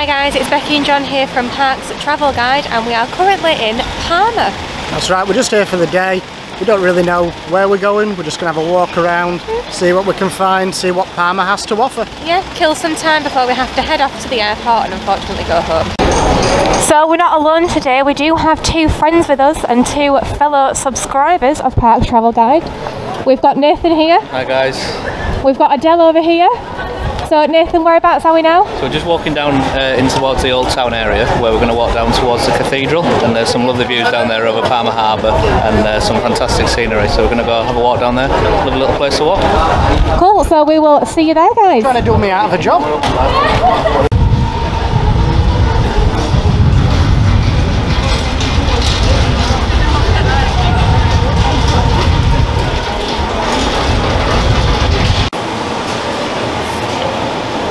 Hi guys, it's Becky and John here from Parks Travel Guide and we are currently in Palma. That's right, we're just here for the day. We don't really know where we're going, we're just going to have a walk around, mm-hmm. see what we can find, see what Palma has to offer. Yeah, kill some time before we have to head off to the airport and unfortunately go home. So we're not alone today, we do have two friends with us and two fellow subscribers of Parks Travel Guide. We've got Nathan here, Hi guys. we've got Adele over here. So Nathan, whereabouts are we now? So we're just walking down uh, in towards the old town area where we're going to walk down towards the cathedral and there's some lovely views down there over Palma Harbour and uh, some fantastic scenery. So we're going to go have a walk down there. Lovely little place to walk. Cool, so we will see you there guys. Trying to do me out of a job.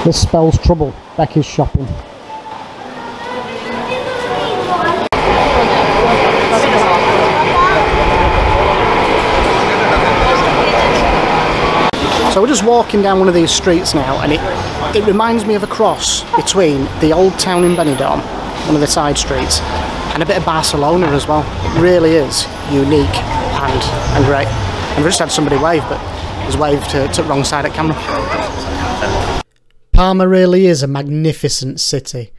This spells trouble. Becky's shopping. So we're just walking down one of these streets now, and it it reminds me of a cross between the old town in Benidorm, one of the side streets, and a bit of Barcelona as well. It really is unique and and great. I've just had somebody wave, but he's waved to, to the wrong side of camera. Palma really is a magnificent city.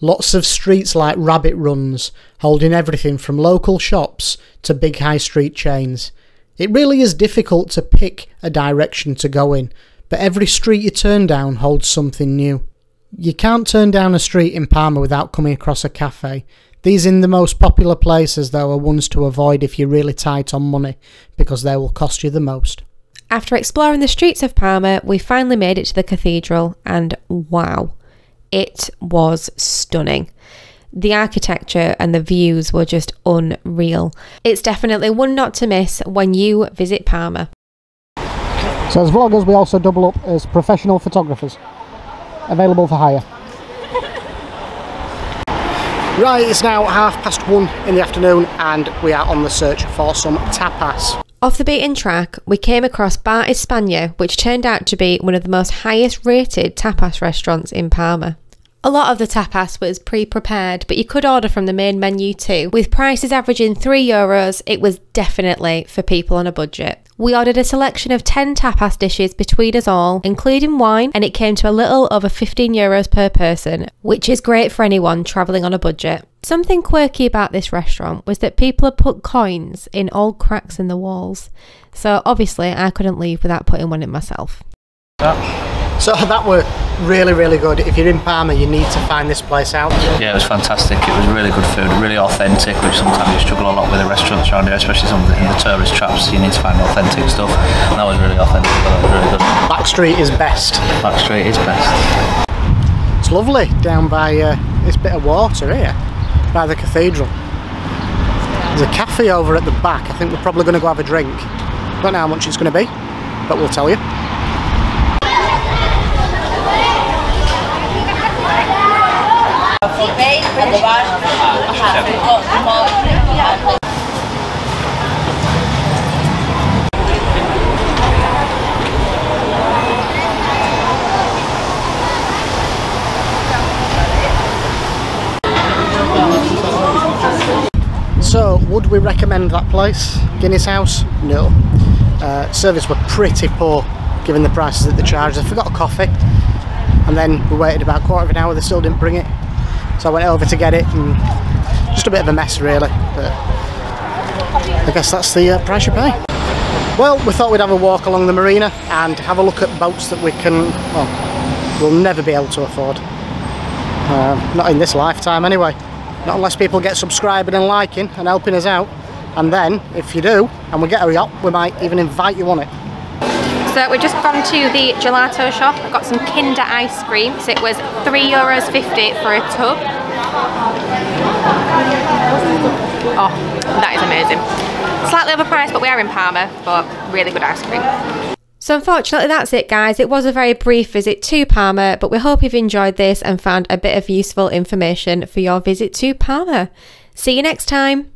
Lots of streets like rabbit runs, holding everything from local shops to big high street chains. It really is difficult to pick a direction to go in, but every street you turn down holds something new. You can't turn down a street in Palma without coming across a cafe. These in the most popular places though are ones to avoid if you're really tight on money, because they will cost you the most. After exploring the streets of Palma, we finally made it to the cathedral, and wow, it was stunning. The architecture and the views were just unreal. It's definitely one not to miss when you visit Palma. So as vloggers we also double up as professional photographers. Available for hire. Right, it's now half past one in the afternoon and we are on the search for some tapas. Off the beaten track, we came across Bar España, which turned out to be one of the most highest rated tapas restaurants in Palma. A lot of the tapas was pre prepared, but you could order from the main menu too. With prices averaging 3 euros, it was definitely for people on a budget. We ordered a selection of 10 tapas dishes between us all, including wine, and it came to a little over 15 euros per person, which is great for anyone travelling on a budget. Something quirky about this restaurant was that people had put coins in old cracks in the walls. So obviously, I couldn't leave without putting one in myself. So that were really, really good. If you're in Palma, you need to find this place out. Yeah, it was fantastic. It was really good food, really authentic, which sometimes you struggle a lot with the restaurants around here, especially some of the, in the tourist traps. You need to find authentic stuff. And that was really authentic. That was really good. Back Street is best. Back Street is best. It's lovely down by uh, this bit of water here, by the cathedral. There's a cafe over at the back. I think we're probably going to go have a drink. Don't know how much it's going to be, but we'll tell you. So, would we recommend that place? Guinness House? No. Uh, service were pretty poor given the prices that they charged. I forgot a coffee and then we waited about a quarter of an hour, they still didn't bring it. So I went over to get it and just a bit of a mess really. But I guess that's the uh, price you pay. Well, we thought we'd have a walk along the marina and have a look at boats that we can, well, we'll never be able to afford. Uh, not in this lifetime anyway. Not unless people get subscribing and liking and helping us out. And then, if you do, and we get a yacht, we might even invite you on it. So we've just gone to the gelato shop. I got some Kinder ice cream. So it was three euros fifty for a tub. Oh, that is amazing. Slightly overpriced, but we are in Palma. But really good ice cream. So unfortunately that's it guys. It was a very brief visit to Palma, but we hope you've enjoyed this and found a bit of useful information for your visit to Palma. See you next time.